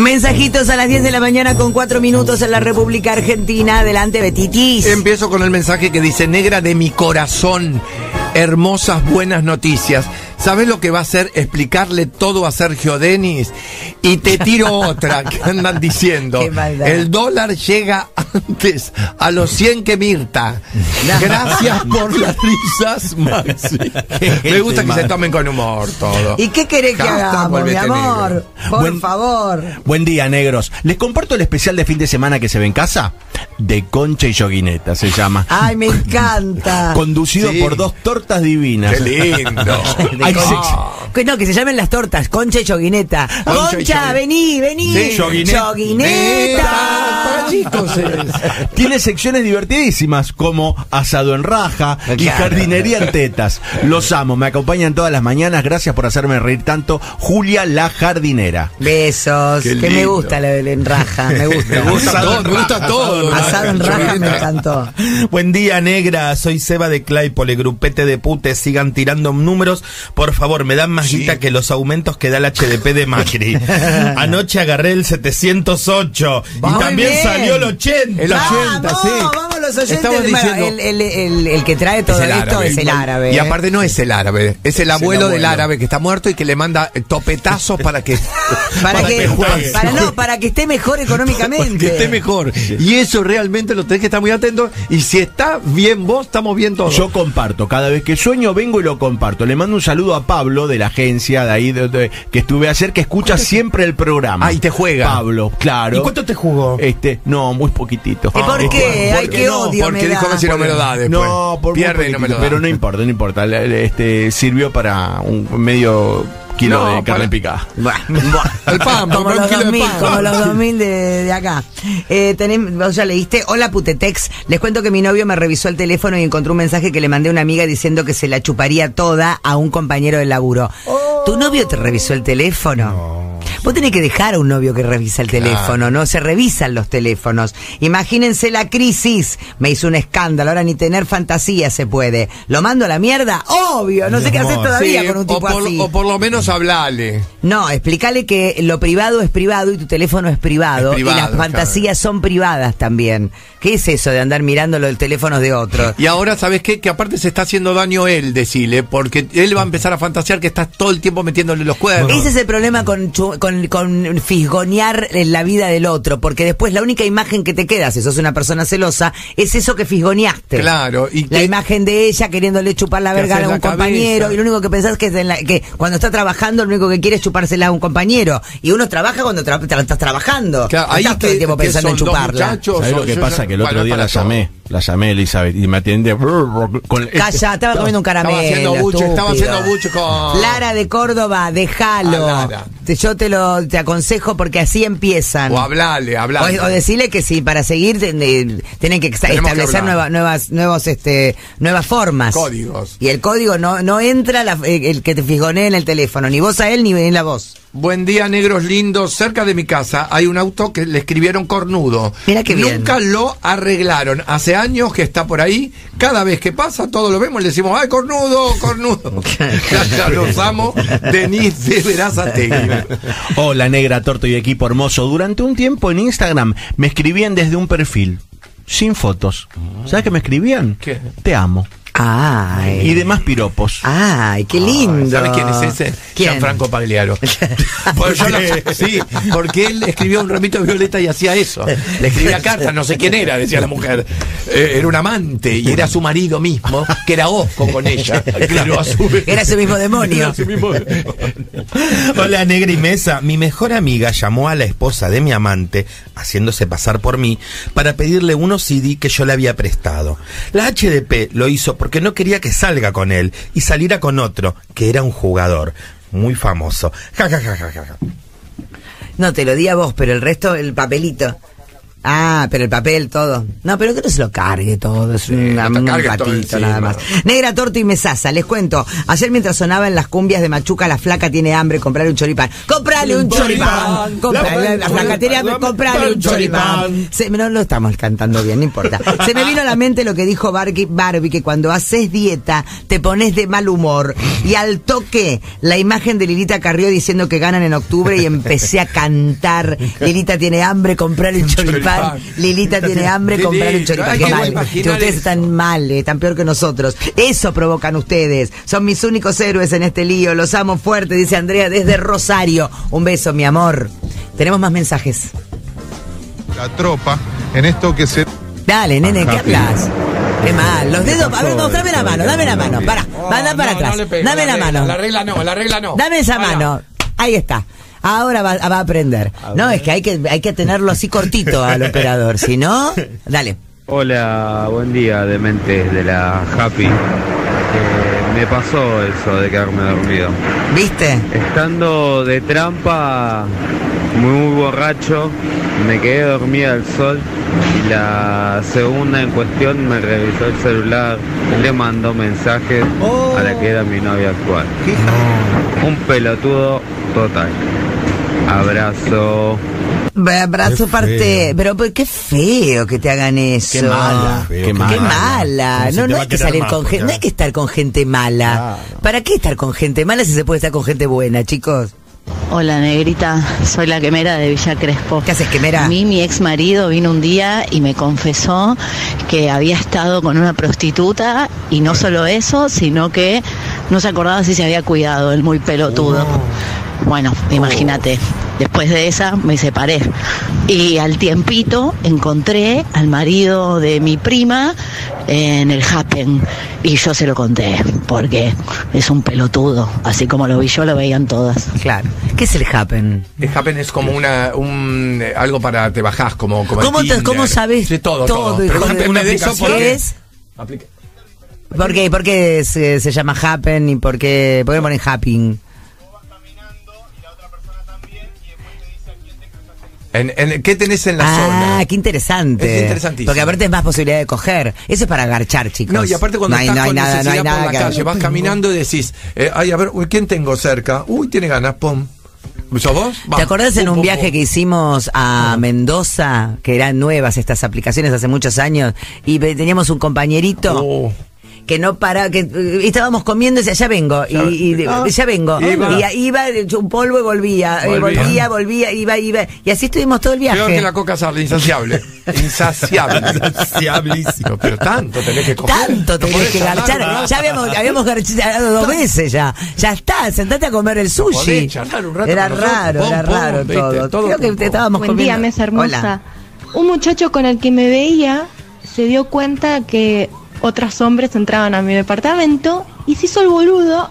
Mensajitos a las 10 de la mañana con 4 minutos en la República Argentina. Adelante, Betitis. Empiezo con el mensaje que dice, negra de mi corazón, hermosas buenas noticias. ¿Sabes lo que va a hacer? Explicarle todo a Sergio Denis. Y te tiro otra que andan diciendo. Qué maldad. El dólar llega antes a los 100 que Mirta. Gracias por las risas, Maxi. Me gusta que se tomen con humor todo. ¿Y qué querés que hagamos, mi amor? negro. Por Buen- favor. Buen día, negros. Les comparto el especial de fin de semana que se ve en casa. De Concha y Yoguineta se llama. Ay, me encanta. Conducido Sí. por dos tortas divinas. Qué lindo. Que No, que se llamen las tortas, Concha y Yoguineta. Concha Concha, y Yoguineta. vení, vení. Sí, Yoguineta. Chicos. Tiene secciones divertidísimas como asado en raja y jardinería en tetas. Los amo, me acompañan todas las mañanas. Gracias por hacerme reír tanto. Julia la jardinera. Besos. Qué que me gusta lo del en raja. Me gusta. Me gusta todo, me gusta todo. Asado en raja me encantó. Buen día, negra. Soy Seba de Claypole, grupete de putes. Sigan tirando números. Por favor, me dan más Sí. guita que los aumentos que da el HDP de Macri. Anoche agarré el 708 y también bien. salió el 80. El 80, vamos, sí. Vamos los oyentes. Estabas Bueno, diciendo- el, el- el- el que trae todo Es el esto árabe. es el árabe. Y aparte no es el árabe, es el abuelo del abuelo. árabe que está muerto y que le manda topetazos para que para, que, para, no, para que esté mejor económicamente. que esté mejor. Y eso realmente lo tenés que estar muy atento. Y si está bien vos, estamos bien todos. Yo comparto, cada vez que sueño vengo y lo comparto. Le mando un saludo a Pablo de la agencia de ahí de- de- que estuve ayer, que escucha siempre el programa. Ah, y te juega. Pablo, claro. ¿Y cuánto te jugó? Este, no, muy poquitito. ¿Y por Este, qué? Ay, porque qué no, odio porque me dijo da. que si no me lo da después. No, por Pierde y no me lo da. Pero no importa, no importa. Este, sirvió para un medio kilo No, de para- carne picada. El pan, como los kilo de 2000, pan. como los 2000 de, de acá. Eh, tenem- vos ya leíste, hola Putetex, les cuento que mi novio me revisó el teléfono y encontró un mensaje que le mandé a una amiga diciendo que se la chuparía toda a un compañero del laburo. ¿Tu novio te revisó el teléfono? Vos tenés que dejar a un novio que revisa el teléfono, no se revisan los teléfonos. Imagínense la crisis. Me hizo un escándalo, ahora ni tener fantasía se puede. ¿Lo mando a la mierda? Obvio, no sé qué hacer todavía Sí, con un tipo o, por, así. o por lo menos hablale. No, explícale que lo privado es privado y tu teléfono es privado. Es privado, y las fantasías son privadas también. ¿Qué es eso de andar mirando los teléfonos de otros? Y ahora, ¿sabes qué? Que aparte se está haciendo daño él, decile, porque él va a empezar a fantasear que estás todo el tiempo metiéndole los cuernos. Ese es el problema con, chu- con, con fisgonear en la vida del otro, porque después la única imagen que te queda, si sos una persona celosa, es eso que fisgoneaste. Claro, y La que- imagen de ella queriéndole chupar la verga a un compañero, cabeza. y lo único que pensás que es en la- que cuando está trabajando, lo único que quiere es chupársela a un compañero. Y uno trabaja cuando tra- tra- estás trabajando. Claro, ahí estás todo el tiempo pensando en chuparla. muchachos, ¿Sabes lo que pasa? Que el otro día la todo. llamé. La llamé, Elizabeth, y me atiende con el- Calla, estaba comiendo un caramelo. Estaba haciendo buche, estaba haciendo buche con... Lara de Córdoba, déjalo. Ah, Lara. Yo te lo te aconsejo porque así empiezan. O hablale, hablale. O, o decirle que sí, para seguir de- tienen que Tenemos que establecer nueva- nuevas, nuevos, este, nuevas formas. Códigos. Y el código no, no entra la- el, el que te fijonee en el teléfono, ni vos a él ni él a vos. Buen día, negros lindos. Cerca de mi casa hay un auto que le escribieron cornudo. Mira qué bien. Nunca lo arreglaron. Hace años que está por ahí. Cada vez que pasa, todo lo vemos y le decimos, ¡ay, cornudo, cornudo! ya, ya los amo. Denise de Verazategui. Hola, negra, torto y equipo hermoso. Durante un tiempo en Instagram me escribían desde un perfil, sin fotos. ¿Sabes qué me escribían? ¿Qué? Te amo. Ay. Y demás piropos. Ay, qué lindo. ¿Sabes quién es ese? ¿Quién? Gianfranco Pagliaro. Porque yo lo- sí, porque él escribió un ramito de violeta y hacía eso. Le escribía cartas, no sé quién era, decía la mujer. Eh, era un amante y era su marido mismo, que era Osco con ella. Claro, a su vez. Era ese mismo demonio. Era su mismo demonio. Hola, negra y mesa. Mi mejor amiga llamó a la esposa de mi amante, haciéndose pasar por mí, para pedirle unos CD que yo le había prestado. La HDP lo hizo porque no quería que salga con él y saliera con otro, que era un jugador muy famoso. Ja, ja, ja, ja, ja. No, te lo di a vos, pero el resto, el papelito. Ah, pero el papel, todo. No, pero que no se lo cargue todo. Es una- no un ratito nada más. Negra, torta y mesaza, les cuento. Ayer mientras sonaba en las cumbias de Machuca, la flaca tiene hambre, comprarle un choripán. ¡Comprale un choripán! Comprale, la flaca tiene hambre, comprale un choripán. Se- no lo estamos cantando bien, no importa. Se me vino a la mente lo que dijo Barbie, Barbie, que cuando haces dieta te pones de mal humor. Y al toque, la imagen de Lilita Carrió diciendo que ganan en octubre y empecé a cantar. Lilita tiene hambre, comprar un choripán. Lilita tiene hambre, comprar un choripán. mal. ustedes están mal, eh, están peor que nosotros. Eso provocan ustedes. Son mis únicos héroes en este lío. Los amo fuerte, dice Andrea desde Rosario. Un beso, mi amor. Tenemos más mensajes. la tropa en esto que se Dale, nene, ¿qué hablas? Qué mal. Los dedos. A ver, mostrame la mano, dame la mano. Para, anda para atrás. Dame la mano. La regla no, la regla no. Dame esa mano. Ahí está. Ahora va, va a aprender. No, es que hay que hay que tenerlo así cortito al operador. Si no, dale. Hola, buen día, dementes de la Happy. Eh, me pasó eso de quedarme dormido. ¿Viste? Estando de trampa, muy borracho, me quedé dormida al sol y la segunda en cuestión me revisó el celular le mandó mensajes a la que era mi novia actual. Un pelotudo total. Abrazo. Abrazo Qué parte. feo. Pero pues, qué feo que te hagan eso. Qué mala, Feo, qué Qué mala. mala. Como si No, no hay que salir más, con gente, no hay que estar con gente mala. Claro. ¿Para qué estar con gente mala si se puede estar con gente buena, chicos? Hola negrita, soy la quemera de Villa Crespo. ¿Qué haces, quemera? A mí mi ex marido vino un día y me confesó que había estado con una prostituta y no solo eso, sino que no se acordaba si se había cuidado, el muy pelotudo. Bueno, imagínate, después de esa me separé y al tiempito encontré al marido de mi prima en el Happen y yo se lo conté porque es un pelotudo, así como lo vi yo lo veían todas. Claro. ¿Qué es el happen? El Happen es como una, un, eh, algo para te bajás, como, como ¿Cómo, te- cómo sabes Sí, todo, todo, todo. hijo de Pregúnteme una de eso aplicación? porque ¿Qué es? Aplica- ¿Por qué, por qué se, se llama happen y por qué, por qué ponen happing? En, en- ¿Qué tenés en la ah, zona? qué interesante. Es interesantísimo. Porque aparte es más posibilidad de coger. Eso es para agarchar, chicos. No, y aparte cuando No hay- estás hay con nada, no necesidad hay nada por la calle, vas caminando y decís, eh, ay, a ver, uy, ¿quién tengo cerca? Uy, tiene ganas, pum. ¿Sos vos? Va. ¿Te acordás en un pum, viaje pum. que hicimos a Mendoza, que eran nuevas estas aplicaciones hace muchos años, y teníamos un compañerito Oh. Que no para, que eh, estábamos comiendo y decía, ya vengo, y, y- Ah. ya vengo, Iba. y iba, echó un polvo y volvía, eh, Volvía. volvía, volvía, iba, iba, y así estuvimos todo el viaje. Peor que la coca sarda, insaciable. Insaciable. Insaciablísimo. Pero tanto tenés que coger. Tanto No tenés podés que charlar, garchar. ¿verdad? Ya habíamos, habíamos garchado dos veces ya. Ya está, sentate a comer el sushi. podés charlar un rato era con nosotros. raro, Pom, era pom, raro viste, todo. todo Creo que pom, te pom. estábamos Buen comiendo. día, mesa hermosa. Hola. Un muchacho con el que me veía se dio cuenta que otros hombres entraban a mi departamento y se hizo el boludo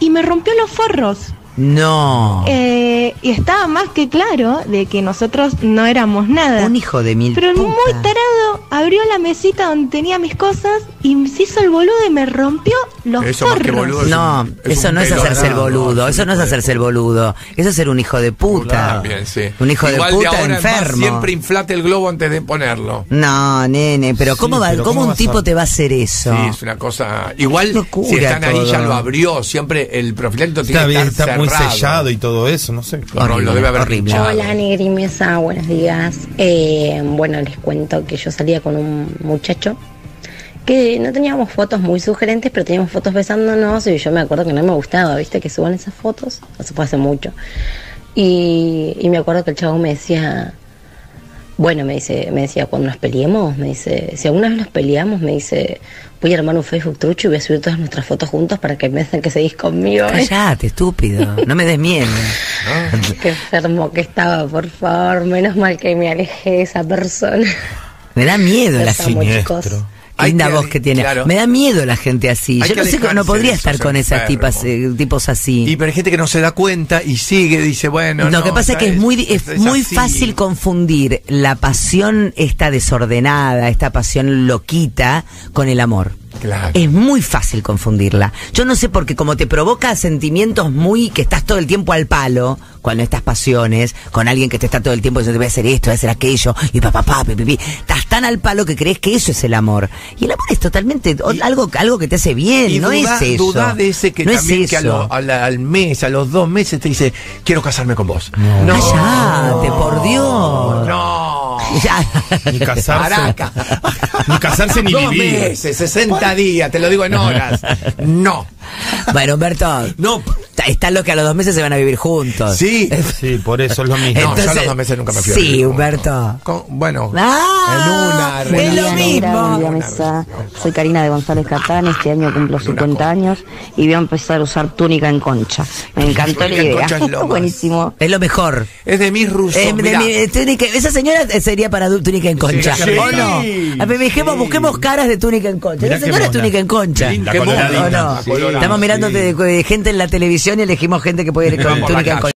y me rompió los forros. No. Eh, y estaba más que claro de que nosotros no éramos nada. Un hijo de mil Pero el muy tarado abrió la mesita donde tenía mis cosas y se hizo el boludo y me rompió los Eso más forros. que boludo es No, un- es eso no es hacerse el boludo, eso no es hacerse el boludo, eso es ser un hijo de puta. También, sí. Un hijo Igual de puta ahora en más enfermo. Siempre inflate el globo antes de ponerlo. No, nene, pero Sí, ¿cómo, va, pero cómo ¿cómo un tipo a- te va a hacer eso? Sí, es una cosa. Igual, si están ahí, ya todo. lo abrió. Siempre el profilato tiene que estar está muy sellado y todo eso, no sé. Lo- Horrible, lo debe haber horrible. Hola Negrimesa, buenos días. Eh, bueno, les cuento que yo salía con un muchacho que no teníamos fotos muy sugerentes, pero teníamos fotos besándonos y yo me acuerdo que no me gustaba, ¿viste? Que suban esas fotos, eso fue hace mucho. Y, y me acuerdo que el chavo me decía, bueno, me dice, me decía, cuando nos peleemos, me dice, si alguna vez nos peleamos, me dice, voy a armar un Facebook trucho y voy a subir todas nuestras fotos juntos para que me den que seguís conmigo. Callate, estúpido, no me des miedo. Qué enfermo que estaba, por favor. Menos mal que me alejé de esa persona. Me da miedo la Los amo, siniestro. Linda que voz que tiene. claro. Me da miedo la gente así. Hay Yo no sé, no podría estar con esas tipas, eh, tipos así. Y pero hay gente que no se da cuenta y sigue, dice, bueno. Lo no, que pasa es que es muy, es es muy así. fácil confundir la pasión esta desordenada, esta pasión loquita, con el amor. Claro. Es muy fácil confundirla. Yo no sé porque como te provoca sentimientos muy que estás todo el tiempo al palo con estas pasiones, con alguien que te está todo el tiempo diciendo voy a hacer esto, voy a hacer aquello y papá, papá, pi, pi, pi. estás tan al palo que crees que eso es el amor. Y el amor es totalmente algo algo que te hace bien, Y no duda, es eso. duda de ese que no también es que a lo- eso. a la- al mes, a los dos meses te dice, quiero casarme con vos. Cállate, por Dios. No. Ya. Ni casarse. Maraca. Ni casarse ni Dos vivir. meses, 60 días, te lo digo en horas. No. Bueno, Humberto, No. Están los que a los dos meses se van a vivir juntos. Sí. Sí, por eso es lo mismo. No, yo a los dos meses nunca me fui a Sí. Humberto. Con- bueno, Ah, en una es lo mismo. Buen día, mesa. Soy Karina de González Catán, este año cumplo 50 años y voy a empezar a usar túnica en concha. Me encantó la idea. es. Buenísimo. Es lo mejor. Es de mis rusos. Eh, de mirá. mi- túnica- esa señora sería para túnica en concha. Sí. ¿O no? A ver, busquemos, busquemos caras de túnica en concha. Mirá Esa señora es túnica en concha. Linda, Qué coloradita. ¿O no? Sí. Estamos mirando Sí. de- de gente en la televisión y elegimos gente que puede ir con túnica en concha.